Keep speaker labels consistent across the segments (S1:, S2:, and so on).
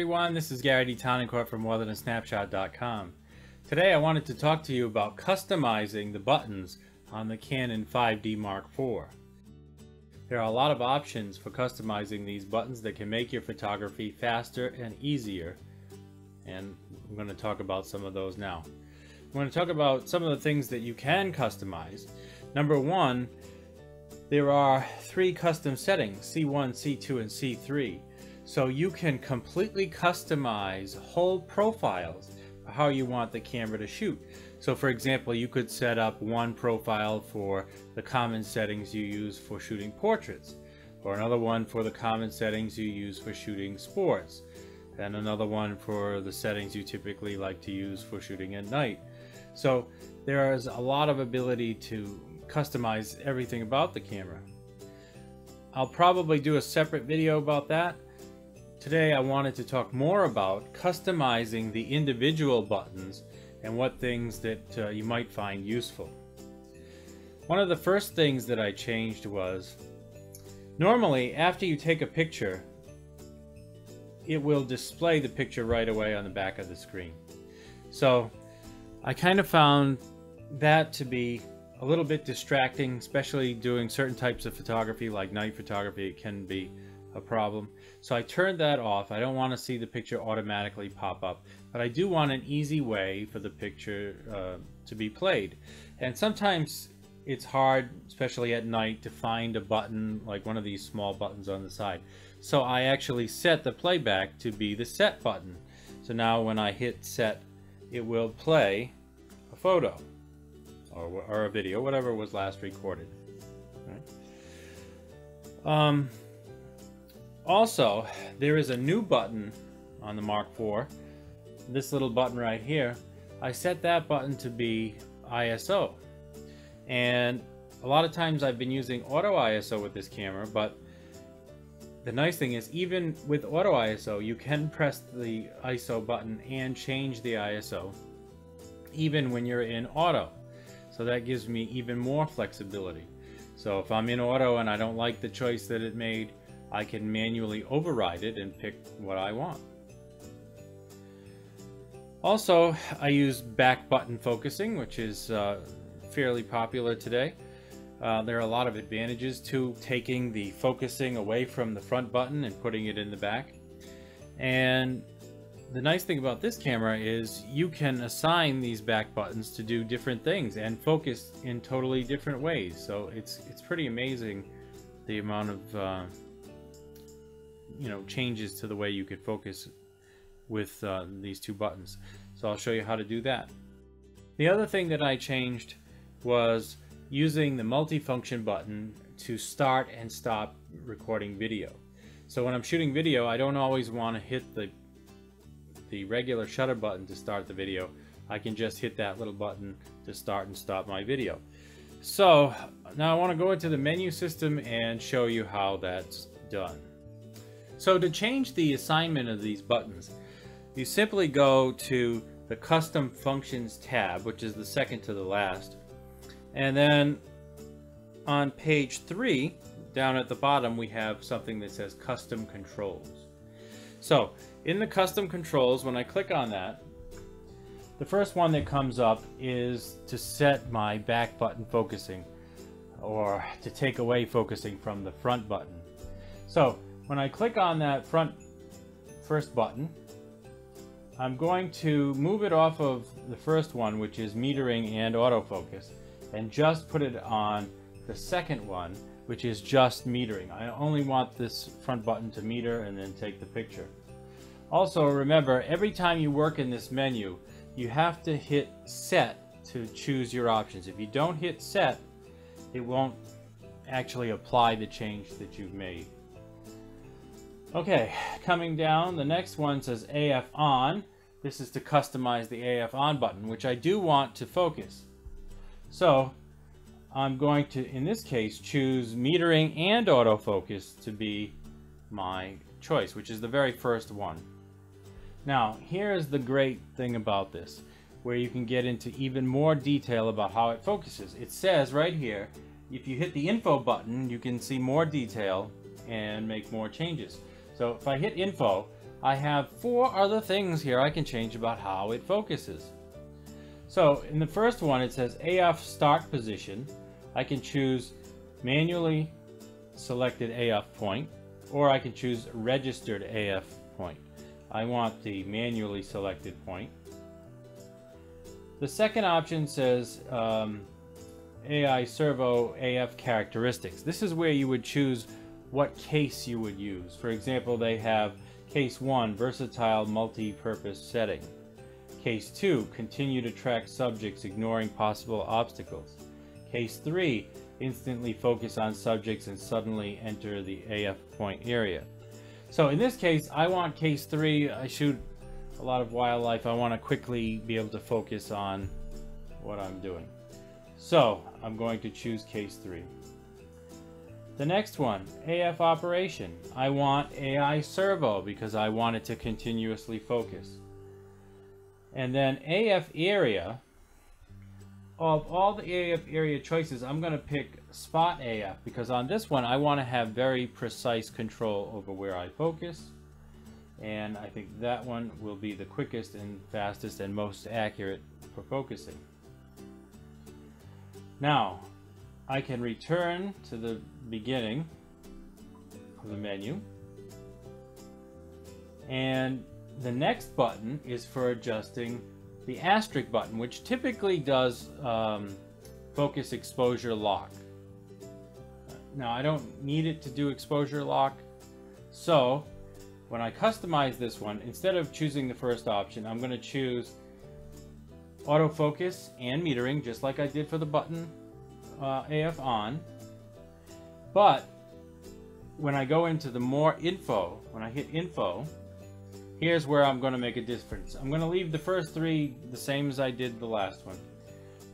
S1: everyone, this is Gary D. Tonincourt from MoreThanASnapshot.com. Today I wanted to talk to you about customizing the buttons on the Canon 5D Mark IV. There are a lot of options for customizing these buttons that can make your photography faster and easier and I'm going to talk about some of those now. I'm going to talk about some of the things that you can customize. Number one, there are three custom settings, C1, C2, and C3. So you can completely customize whole profiles how you want the camera to shoot. So for example, you could set up one profile for the common settings you use for shooting portraits, or another one for the common settings you use for shooting sports, and another one for the settings you typically like to use for shooting at night. So there is a lot of ability to customize everything about the camera. I'll probably do a separate video about that. Today I wanted to talk more about customizing the individual buttons and what things that uh, you might find useful. One of the first things that I changed was normally after you take a picture it will display the picture right away on the back of the screen. So I kind of found that to be a little bit distracting, especially doing certain types of photography like night photography it can be a problem. So I turned that off. I don't want to see the picture automatically pop up, but I do want an easy way for the picture uh, to be played. And sometimes it's hard, especially at night, to find a button like one of these small buttons on the side. So I actually set the playback to be the set button. So now when I hit set, it will play a photo or, or a video, whatever was last recorded. Um, also, there is a new button on the Mark IV. This little button right here. I set that button to be ISO. And a lot of times I've been using auto ISO with this camera, but the nice thing is even with auto ISO, you can press the ISO button and change the ISO even when you're in auto. So that gives me even more flexibility. So if I'm in auto and I don't like the choice that it made, I can manually override it and pick what I want. Also, I use back button focusing, which is uh, fairly popular today. Uh, there are a lot of advantages to taking the focusing away from the front button and putting it in the back. And the nice thing about this camera is you can assign these back buttons to do different things and focus in totally different ways. So it's it's pretty amazing the amount of uh, you know changes to the way you could focus with uh, these two buttons. So I'll show you how to do that. The other thing that I changed was using the multifunction button to start and stop recording video. So when I'm shooting video, I don't always want to hit the, the regular shutter button to start the video. I can just hit that little button to start and stop my video. So now I want to go into the menu system and show you how that's done. So to change the assignment of these buttons, you simply go to the custom functions tab, which is the second to the last, and then on page three, down at the bottom, we have something that says custom controls. So in the custom controls, when I click on that, the first one that comes up is to set my back button focusing or to take away focusing from the front button. So when I click on that front first button, I'm going to move it off of the first one, which is metering and autofocus, and just put it on the second one, which is just metering. I only want this front button to meter and then take the picture. Also remember, every time you work in this menu, you have to hit set to choose your options. If you don't hit set, it won't actually apply the change that you've made. Okay, coming down, the next one says AF on. This is to customize the AF on button, which I do want to focus. So I'm going to, in this case, choose metering and autofocus to be my choice, which is the very first one. Now, here's the great thing about this, where you can get into even more detail about how it focuses. It says right here, if you hit the info button, you can see more detail and make more changes. So if I hit info, I have four other things here I can change about how it focuses. So in the first one it says AF start position. I can choose manually selected AF point or I can choose registered AF point. I want the manually selected point. The second option says um, AI Servo AF characteristics. This is where you would choose what case you would use. For example, they have case 1, versatile multi-purpose setting. Case 2, continue to track subjects ignoring possible obstacles. Case 3, instantly focus on subjects and suddenly enter the AF point area. So in this case, I want case 3, I shoot a lot of wildlife, I want to quickly be able to focus on what I'm doing. So I'm going to choose case 3. The next one, AF operation. I want AI servo because I want it to continuously focus. And then AF area, of all the AF area choices, I'm going to pick spot AF because on this one I want to have very precise control over where I focus. And I think that one will be the quickest and fastest and most accurate for focusing. Now, I can return to the beginning of the menu. And the next button is for adjusting the asterisk button, which typically does um, focus exposure lock. Now I don't need it to do exposure lock, so when I customize this one, instead of choosing the first option, I'm going to choose autofocus and metering, just like I did for the button uh, AF on. But when I go into the more info, when I hit info, here's where I'm going to make a difference. I'm going to leave the first three the same as I did the last one.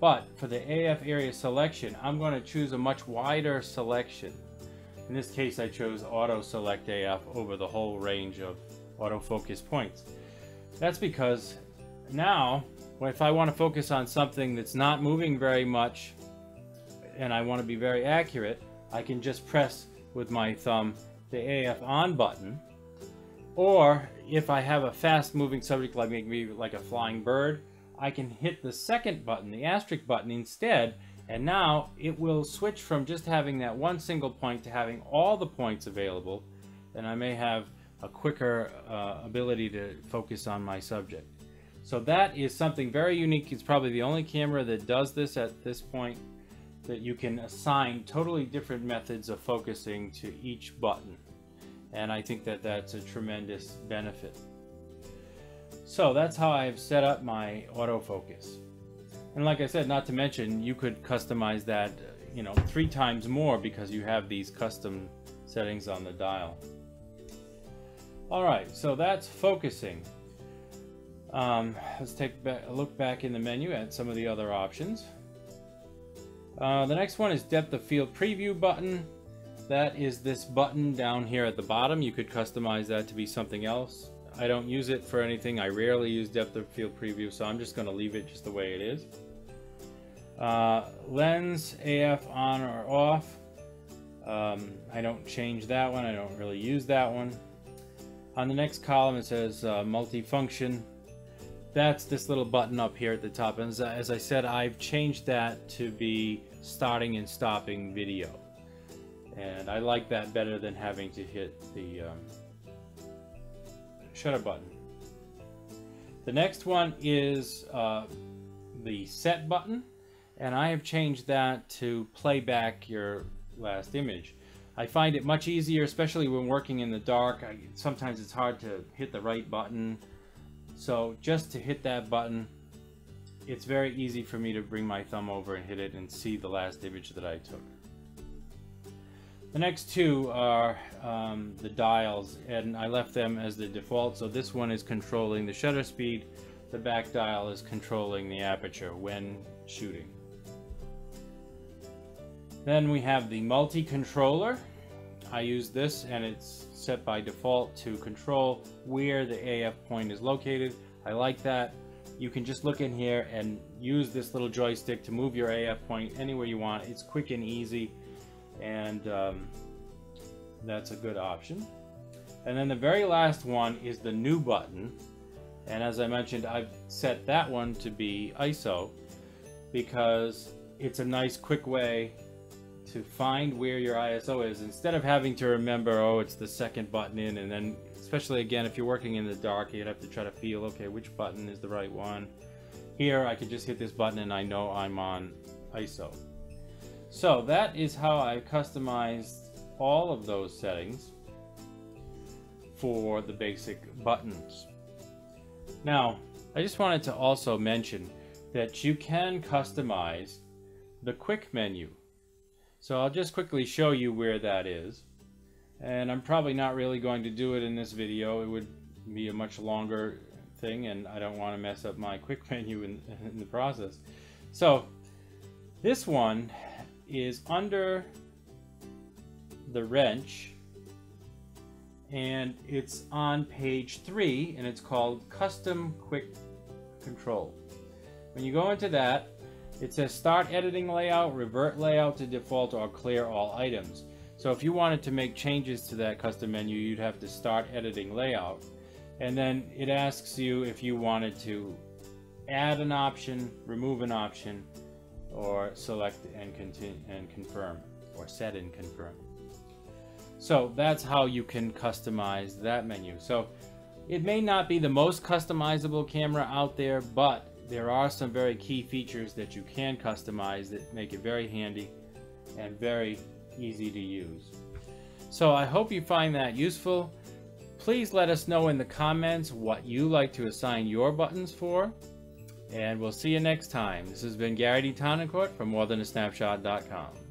S1: But for the AF area selection, I'm going to choose a much wider selection. In this case, I chose Auto Select AF over the whole range of autofocus points. That's because now, if I want to focus on something that's not moving very much and I want to be very accurate, I can just press with my thumb the AF on button. Or if I have a fast moving subject like maybe like a flying bird, I can hit the second button, the asterisk button instead, and now it will switch from just having that one single point to having all the points available, and I may have a quicker uh, ability to focus on my subject. So that is something very unique. It's probably the only camera that does this at this point that you can assign totally different methods of focusing to each button. And I think that that's a tremendous benefit. So that's how I've set up my autofocus. And like I said, not to mention, you could customize that, you know, three times more because you have these custom settings on the dial. All right, so that's focusing. Um, let's take a look back in the menu at some of the other options. Uh, the next one is depth of field preview button. That is this button down here at the bottom. You could customize that to be something else. I don't use it for anything. I rarely use depth of field preview, so I'm just going to leave it just the way it is. Uh, lens AF on or off. Um, I don't change that one. I don't really use that one. On the next column it says uh, multifunction that's this little button up here at the top. And as, as I said, I've changed that to be starting and stopping video. And I like that better than having to hit the um, shutter button. The next one is uh, the set button. And I have changed that to play back your last image. I find it much easier, especially when working in the dark. I, sometimes it's hard to hit the right button so just to hit that button, it's very easy for me to bring my thumb over and hit it and see the last image that I took. The next two are um, the dials and I left them as the default. So this one is controlling the shutter speed. The back dial is controlling the aperture when shooting. Then we have the multi-controller. I use this and it's set by default to control where the AF point is located. I like that. You can just look in here and use this little joystick to move your AF point anywhere you want. It's quick and easy and um, that's a good option. And then the very last one is the new button. And as I mentioned, I've set that one to be ISO because it's a nice quick way to find where your ISO is instead of having to remember, oh, it's the second button in and then especially again if you're working in the dark you'd have to try to feel okay which button is the right one. Here I can just hit this button and I know I'm on ISO so that is how I customized all of those settings for the basic buttons. Now I just wanted to also mention that you can customize the quick menu. So I'll just quickly show you where that is and I'm probably not really going to do it in this video. It would be a much longer thing and I don't want to mess up my quick menu in, in the process. So this one is under the wrench and it's on page three and it's called custom quick control. When you go into that it says start editing layout, revert layout to default or clear all items. So if you wanted to make changes to that custom menu, you'd have to start editing layout. And then it asks you if you wanted to add an option, remove an option, or select and continue and confirm, or set and confirm. So that's how you can customize that menu. So it may not be the most customizable camera out there, but there are some very key features that you can customize that make it very handy and very easy to use. So I hope you find that useful. Please let us know in the comments what you like to assign your buttons for. And we'll see you next time. This has been Gary D. Tonicourt from morethanasnapshot.com.